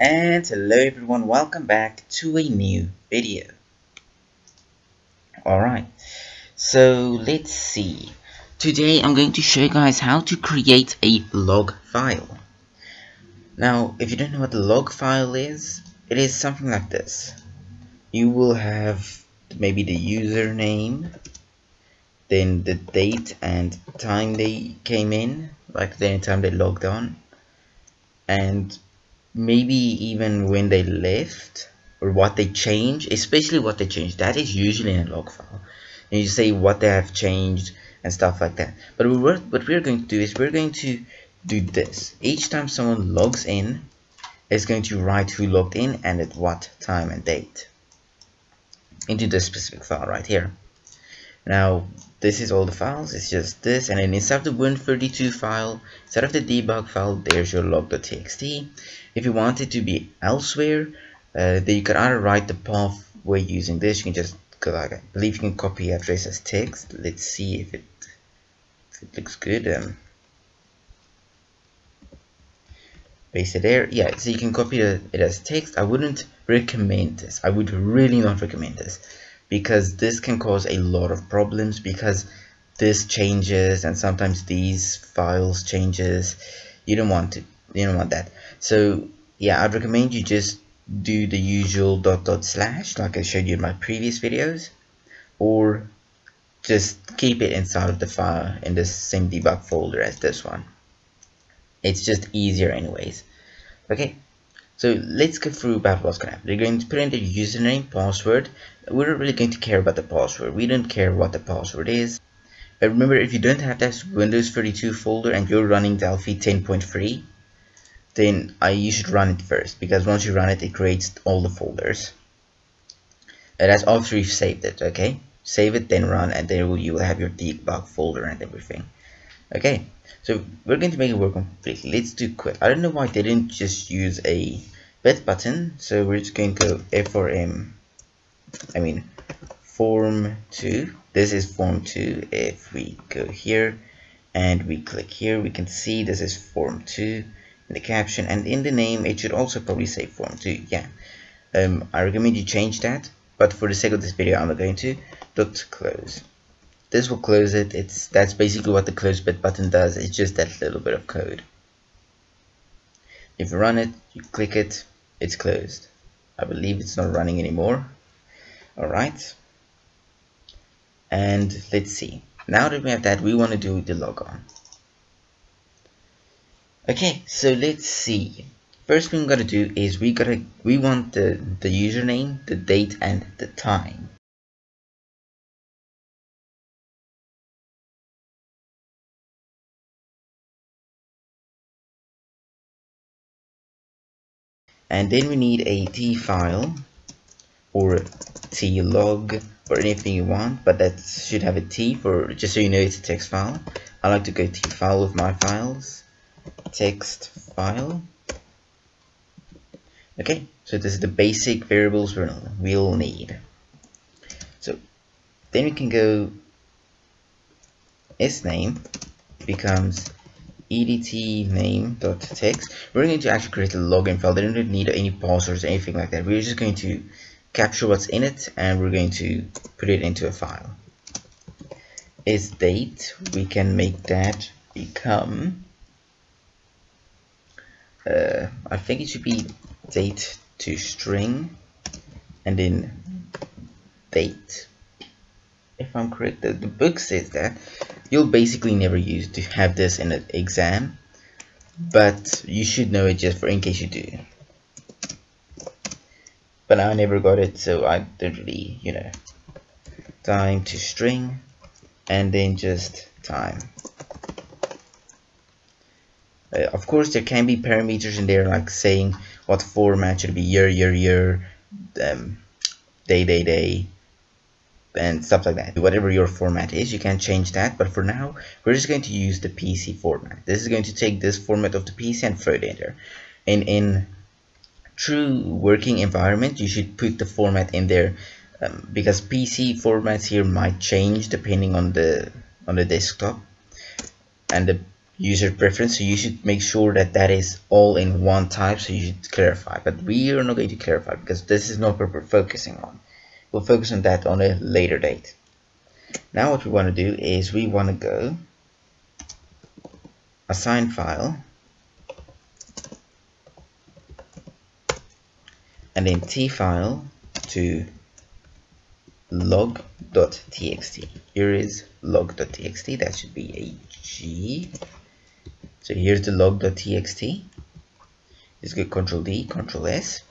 And hello everyone, welcome back to a new video. Alright, so let's see. Today I'm going to show you guys how to create a log file. Now, if you don't know what the log file is, it is something like this. You will have maybe the username, then the date and time they came in, like the time they logged on, and maybe even when they left or what they changed, especially what they changed. That is usually in a log file. And you say what they have changed and stuff like that. But what we're going to do is we're going to do this. Each time someone logs in, it's going to write who logged in and at what time and date into this specific file right here. Now, this is all the files, it's just this, and then inside the Win32 file, instead of the debug file, there's your log.txt. If you want it to be elsewhere, uh, then you can either write the path we're using this, you can just, like, I believe you can copy address as text. Let's see if it, if it looks good. Um, paste it there. Yeah, so you can copy it as text. I wouldn't recommend this. I would really not recommend this because this can cause a lot of problems because this changes and sometimes these files changes. You don't want to you don't want that. So yeah I'd recommend you just do the usual dot dot slash like I showed you in my previous videos or just keep it inside of the file in the same debug folder as this one. It's just easier anyways. Okay so let's go through about what's going to happen. They're going to put in the username, password. We're not really going to care about the password. We don't care what the password is. But remember, if you don't have that Windows 32 folder and you're running Delphi 10.3, then uh, you should run it first. Because once you run it, it creates all the folders. And that's after you've saved it, okay? Save it, then run, and then you will have your debug folder and everything. Okay, so we're going to make it work completely. Let's do quick. I don't know why they didn't just use a bit button. So we're just going to go F4M. I mean form 2. This is form 2. If we go here and we click here, we can see this is form 2 in the caption and in the name it should also probably say form 2. Yeah. Um, I recommend you change that, but for the sake of this video, I'm not going to. Dot close this will close it. It's that's basically what the close bit button does. It's just that little bit of code. If you run it you click it it's closed. I believe it's not running anymore. Alright and let's see. Now that we have that we want to do the logon okay so let's see. First thing we gotta do is we gotta we want the the username the date and the time and then we need a t file or t log or anything you want but that should have a t for just so you know it's a text file. I like to go t file with my files. Text file. Okay so this is the basic variables we'll need. So then we can go s name becomes edt name.text we're going to actually create a login file. They don't need any passwords or anything like that. We're just going to capture what's in it and we're going to put it into a file. Is date we can make that become uh, I think it should be date to string and then date if I'm correct the, the book says that you'll basically never use to have this in an exam but you should know it just for in case you do. But I never got it so I don't really you know time to string and then just time. Uh, of course there can be parameters in there like saying what format should be year year year um, day day day and stuff like that. Whatever your format is, you can change that. But for now, we're just going to use the PC format. This is going to take this format of the PC and throw it in there. And in true working environment, you should put the format in there um, because PC formats here might change depending on the on the desktop and the user preference so you should make sure that that is all in one type so you should clarify but we are not going to clarify because this is not what we're focusing on we'll focus on that on a later date. Now what we want to do is we want to go assign file and then t file to log.txt here is log.txt that should be a g. So here's the log.txt let's go control d control s.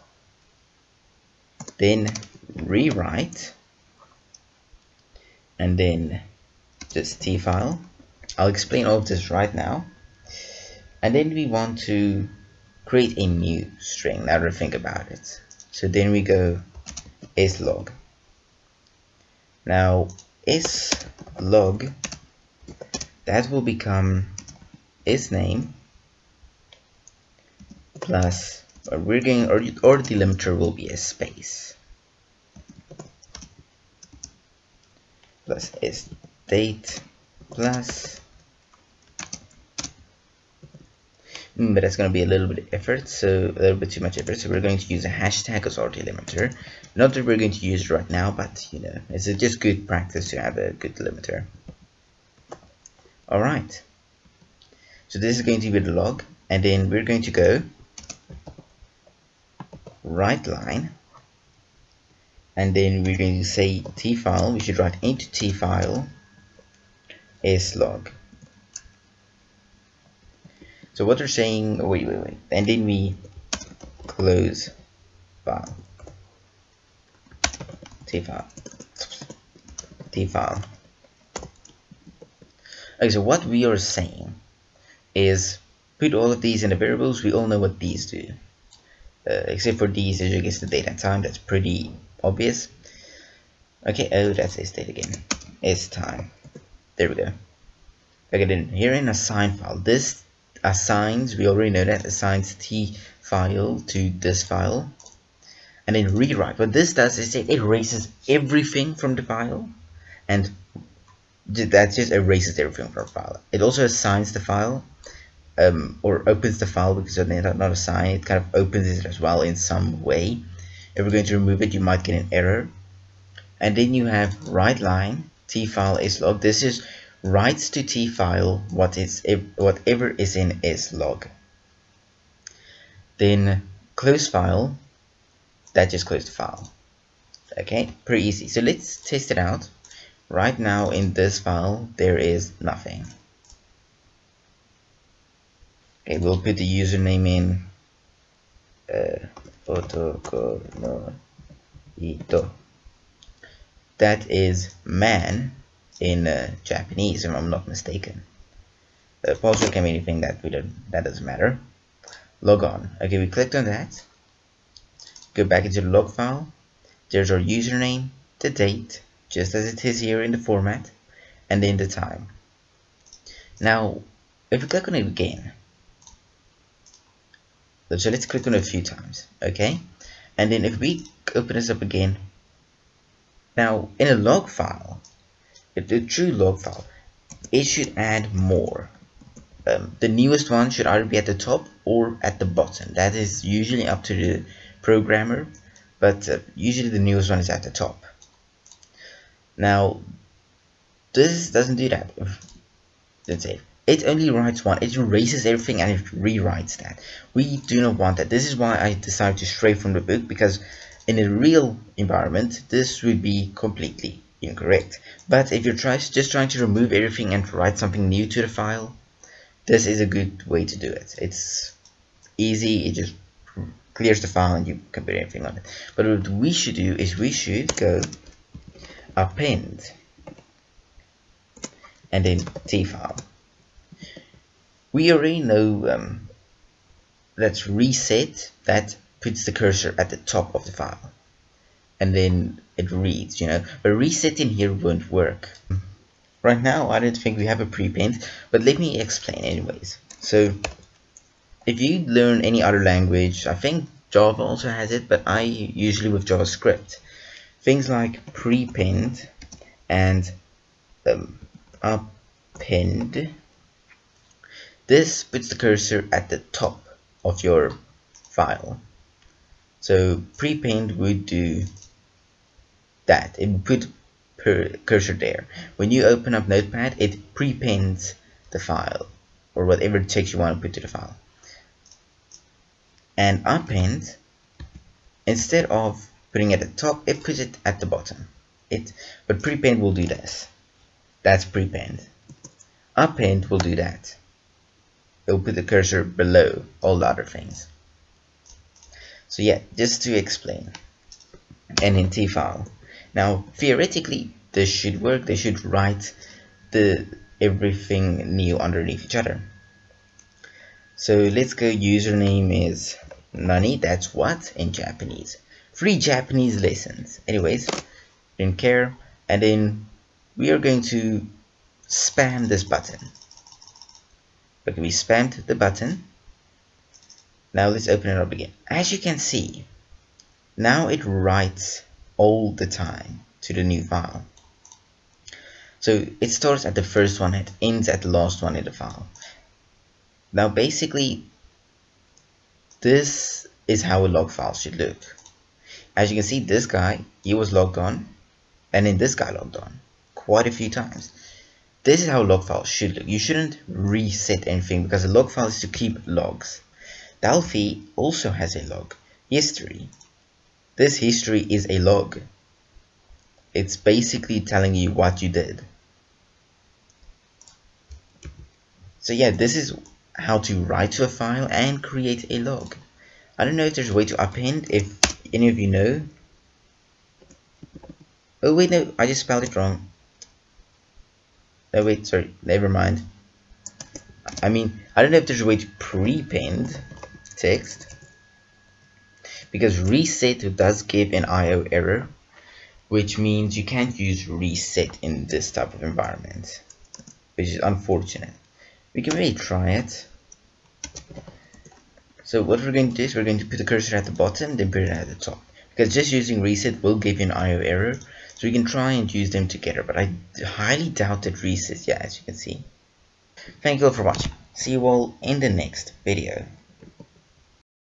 Then rewrite and then this t file. I'll explain all of this right now. And then we want to create a new string now to think about it. So then we go s log. Now s log that will become is name plus we're going or, or the delimiter will be a space plus is date plus. Mm, but that's going to be a little bit of effort so a little bit too much effort. So we're going to use a hashtag as our delimiter not that we're going to use it right now but you know it's just good practice to have a good delimiter alright so this is going to be the log and then we're going to go write line and then we're going to say t file we should write into t file s log. So what they're saying oh, wait wait wait. And then we close file. T file. T file. Okay so what we are saying is put all of these in the variables. We all know what these do. Uh, except for these as against the date and time that's pretty obvious. Okay oh that's a state again. It's time. There we go. Okay then here in assign file. This assigns we already know that assigns t file to this file. And then rewrite. What this does is it erases everything from the file. And that just erases everything from the file. It also assigns the file um, or opens the file because it's not, not assigned it kind of opens it as well in some way if we're going to remove it you might get an error. And then you have write line t file is log. This is writes to t file what is whatever is in s log. Then close file that just close the file. Okay pretty easy. So let's test it out. Right now in this file there is nothing. Okay we'll put the username in uh, that is man in uh, Japanese if I'm not mistaken. Uh, password can be anything that we don't that doesn't matter. Log on. Okay we clicked on that. Go back into the log file. There's our username the date just as it is here in the format and then the time. Now if we click on it again so let's click on it a few times okay? And then if we open this up again now in a log file the true log file it should add more. Um, the newest one should either be at the top or at the bottom. That is usually up to the programmer but uh, usually the newest one is at the top. Now this doesn't do that. Let's say it only writes one it erases everything and it rewrites that we do not want that this is why I decided to stray from the book because in a real environment this would be completely incorrect. But if you're try just trying to remove everything and write something new to the file, this is a good way to do it. It's easy, it just clears the file and you can put anything on it. But what we should do is we should go append and then t file. We already know um, let's reset that puts the cursor at the top of the file and then it reads, you know. But resetting here won't work. Right now, I don't think we have a prepend, but let me explain anyways. So, if you learn any other language, I think Java also has it, but I usually with JavaScript. Things like prepend and um, append, this puts the cursor at the top of your file. So prepend would do that. It would put cursor there. When you open up notepad it prepends the file or whatever text you want to put to the file. And append instead of putting it at the top it puts it at the bottom. It but prepend will do this. That's prepend append will do that it will put the cursor below all the other things. So yeah just to explain. NNT file. Now theoretically this should work. They should write the everything new underneath each other. So let's go username is nani that's what in Japanese. Free Japanese lessons. Anyways didn't care. And then we are going to spam this button but we spammed the button now let's open it up again. As you can see now it writes all the time to the new file. So it starts at the first one it ends at the last one in the file. Now basically this is how a log file should look. As you can see this guy he was logged on and then this guy logged on quite a few times this is how log files should look. You shouldn't reset anything because a log file is to keep logs. Delphi also has a log history. This history is a log. It's basically telling you what you did. So yeah this is how to write to a file and create a log. I don't know if there's a way to append if any of you know. Oh wait no I just spelled it wrong oh wait sorry never mind I mean I don't know if there's a way to prepend text because reset does give an IO error which means you can't use reset in this type of environment which is unfortunate we can really try it so what we're going to do is we're going to put the cursor at the bottom, then put it at the top. Because just using reset will give you an IO error. So we can try and use them together, but I highly doubt that reset, yeah, as you can see. Thank you all for watching. See you all in the next video.